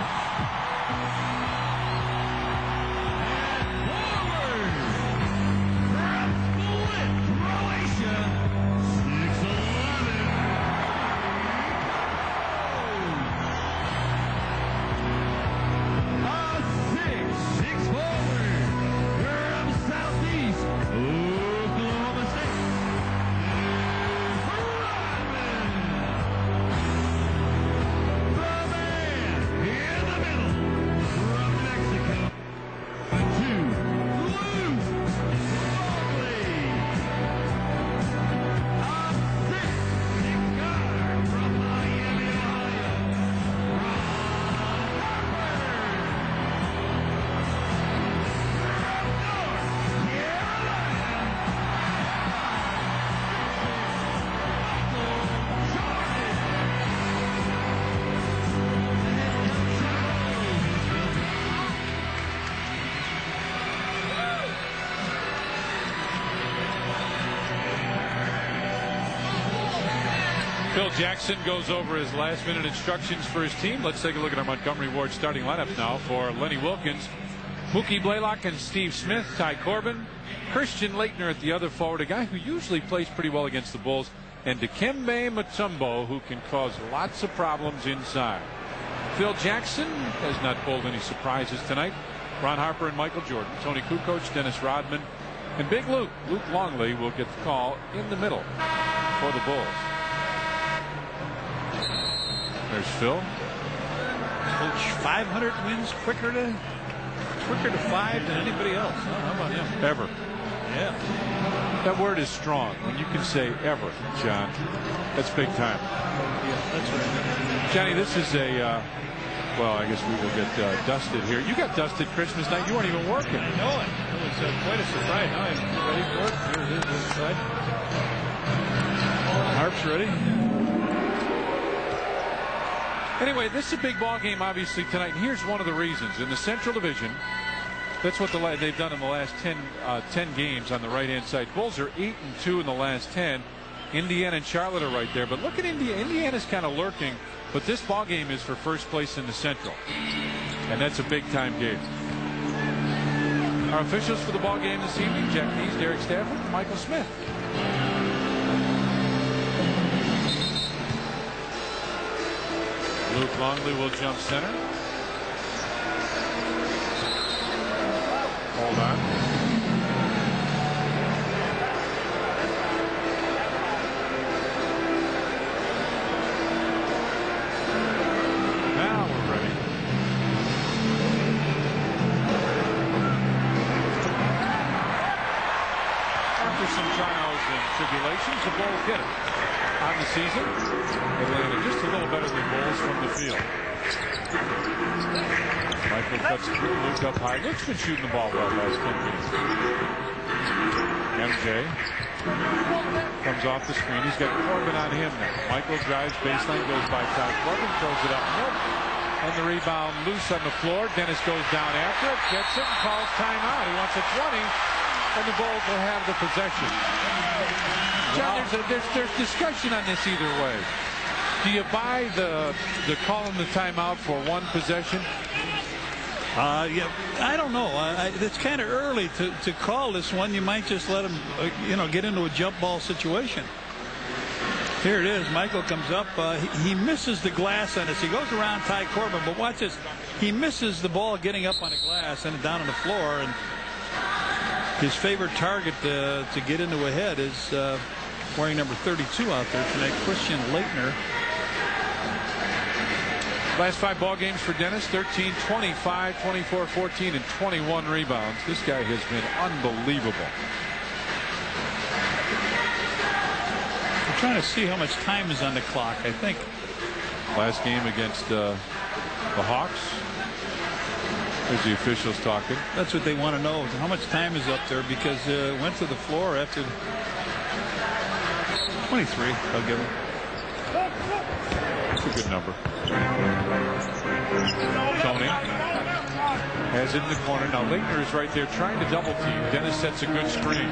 あ! Phil Jackson goes over his last minute instructions for his team. Let's take a look at our Montgomery Ward starting lineup now for Lenny Wilkens, Mookie Blaylock and Steve Smith, Ty Corbin, Christian Laettner at the other forward, a guy who usually plays pretty well against the Bulls, and Dikembe Mutombo, who can cause lots of problems inside. Phil Jackson has not pulled any surprises tonight. Ron Harper and Michael Jordan, Toni Kukoc, Dennis Rodman, and Big Luke. Luke Longley will get the call in the middle for the Bulls. There's Phil. Coach 500 wins quicker to quicker to five than anybody else. Oh, how about him? Ever. Yeah. That word is strong. When you can say ever, John, that's big time. Yeah, that's right. Johnny, this is a. Uh, well, I guess we will get uh, dusted here. You got dusted Christmas night. You weren't even working. I know it. It was uh, quite a surprise. Now I'm ready for it. Here it is inside. Harp's ready. Anyway, this is a big ball game, obviously tonight. And here's one of the reasons in the Central Division. That's what the, they've done in the last 10, uh, 10 games on the right hand side. Bulls are eight and two in the last 10. Indiana and Charlotte are right there. But look at Indiana. Indiana's kind of lurking. But this ball game is for first place in the Central. And that's a big time game. Our officials for the ball game this evening, Jack Nies, Derek Stafford, Michael Smith. Luke Longley will jump center. Hold on. The Bulls get it. On the season, landed just a little better than Bulls from the field. Michael cuts through, up high. Luke's been shooting the ball well last 10 games. MJ comes off the screen. He's got Corbin on him now. Michael drives baseline, goes by Ty Corbin, throws it up. Nope. And the rebound loose on the floor. Dennis goes down after it, gets it, and calls timeout. He wants a 20, and the Bulls will have the possession. John, there's, a, there's, there's discussion on this either way. Do you buy the the calling the timeout for one possession? Uh, yeah, I don't know. I, I, it's kind of early to, to call this one. You might just let him, uh, you know, get into a jump ball situation. Here it is. Michael comes up. Uh, he, he, misses the glass on this. He goes around Ty Corbin, but watch this. He misses the ball getting up on the glass and down on the floor. And his favorite target to, to get into a head is uh, wearing number 32 out there tonight, Christian Laettner. Last five ball games for Dennis 13, 25, 24, 14, and 21 rebounds. This guy has been unbelievable. I'm trying to see how much time is on the clock, I think. Last game against uh, the Hawks. There's the officials talking. That's what they want to know. How much time is up there because uh, went to the floor after 23. I'll give him. That's a good number. Toni has it in the corner. Now Laettner is right there trying to double team. Dennis sets a good screen.